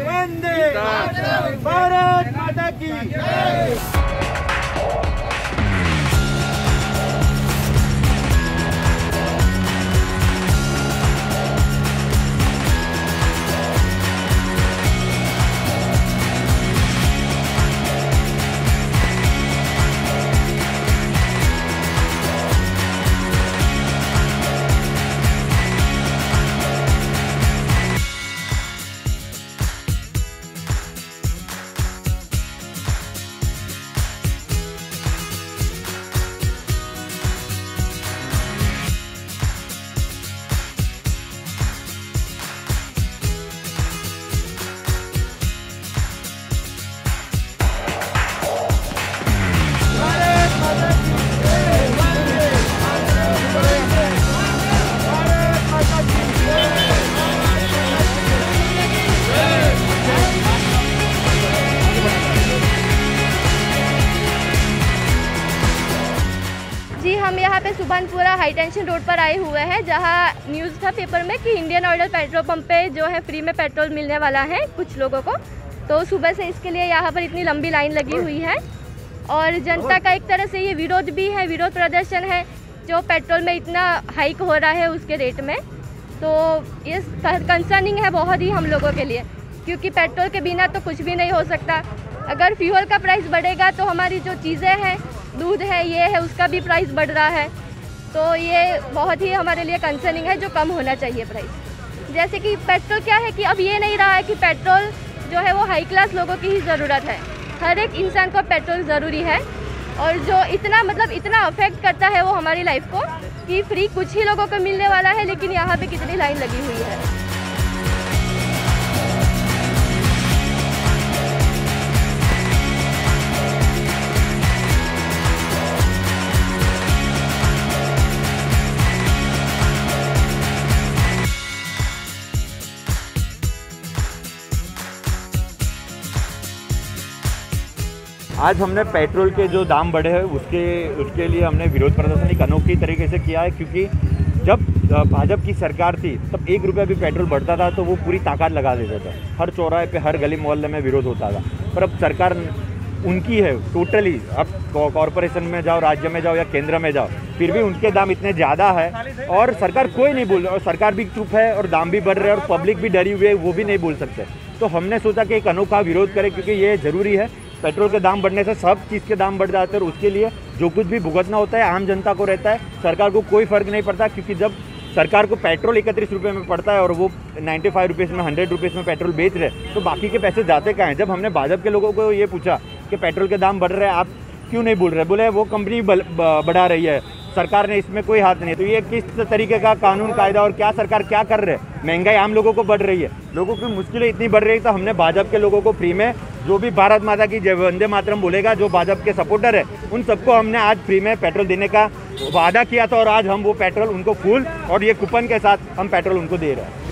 वंदे भारत माता की। हम यहाँ पे सुभानपुरा हाई टेंशन रोड पर आए हुए हैं जहाँ न्यूज़ था पेपर में कि इंडियन ऑयल पेट्रोल पंप पे जो है फ्री में पेट्रोल मिलने वाला है कुछ लोगों को। तो सुबह से इसके लिए यहाँ पर इतनी लंबी लाइन लगी हुई है और जनता का एक तरह से ये विरोध भी है विरोध प्रदर्शन है जो पेट्रोल में इतना हाइक हो रहा है उसके रेट में। तो ये कंसर्निंग है बहुत ही हम लोगों के लिए क्योंकि पेट्रोल के बिना तो कुछ भी नहीं हो सकता। अगर फ्यूल का प्राइस बढ़ेगा तो हमारी जो चीज़ें हैं दूध है, ये है, उसका भी प्राइस बढ़ रहा है। तो ये बहुत ही हमारे लिए कंसर्निंग है, जो कम होना चाहिए प्राइस जैसे कि पेट्रोल क्या है कि अब ये नहीं रहा है कि पेट्रोल जो है वो हाई क्लास लोगों की ही ज़रूरत है। हर एक इंसान को पेट्रोल ज़रूरी है और जो इतना मतलब इतना अफेक्ट करता है वो हमारी लाइफ को कि फ्री कुछ ही लोगों को मिलने वाला है, लेकिन यहाँ पे कितनी लाइन लगी हुई है। आज हमने पेट्रोल के जो दाम बढ़े हैं, उसके उसके लिए हमने विरोध प्रदर्शन एक अनोखी तरीके से किया है, क्योंकि जब भाजपा की सरकार थी, तब एक रुपया भी पेट्रोल बढ़ता था तो वो पूरी ताकत लगा देते थे। हर चौराहे पे, हर गली मोहल्ले में विरोध होता था। पर अब सरकार उनकी है, टोटली। अब कॉरपोरेशन में जाओ, राज्य में जाओ या केंद्र में जाओ, फिर भी उनके दाम इतने ज़्यादा है, और सरकार कोई नहीं बोल, और सरकार भी चुप है, और दाम भी बढ़ रहे हैं, और पब्लिक भी डरी हुई है, वो भी नहीं बोल सकते। तो हमने सोचा कि एक अनोखा विरोध करें, क्योंकि ये ज़रूरी है। पेट्रोल के दाम बढ़ने से सब चीज़ के दाम बढ़ जाते हैं और उसके लिए जो कुछ भी भुगतना होता है, आम जनता को रहता है। सरकार को कोई फ़र्क नहीं पड़ता क्योंकि जब सरकार को पेट्रोल इकतीस रुपये में पड़ता है और वो नाइन्टी फाइव रुपीज़ में, हंड्रेड रुपीज़ में पेट्रोल बेच रहे तो बाकी के पैसे जाते कहाँ हैं? जब हमने भाजपा के लोगों को ये पूछा कि पेट्रोल के दाम बढ़ रहे हैं, आप क्यों नहीं बोल रहे? बोले, वो कंपनी बढ़ा रही है। सरकार ने इसमें कोई हाथ नहीं तो ये किस तरीके का कानून, कायदा और क्या सरकार क्या कर रहे हैं? महँगाई आम लोगों को बढ़ रही है। लोगों की मुश्किलें इतनी बढ़ रही है तो हमने भाजपा के लोगों को फ्री में जो भी भारत माता की वंदे मातरम बोलेगा, जो भाजपा के सपोर्टर है, उन सबको हमने आज फ्री में पेट्रोल देने का वादा किया था और आज हम वो पेट्रोल उनको फूल और ये कूपन के साथ हम पेट्रोल उनको दे रहे हैं।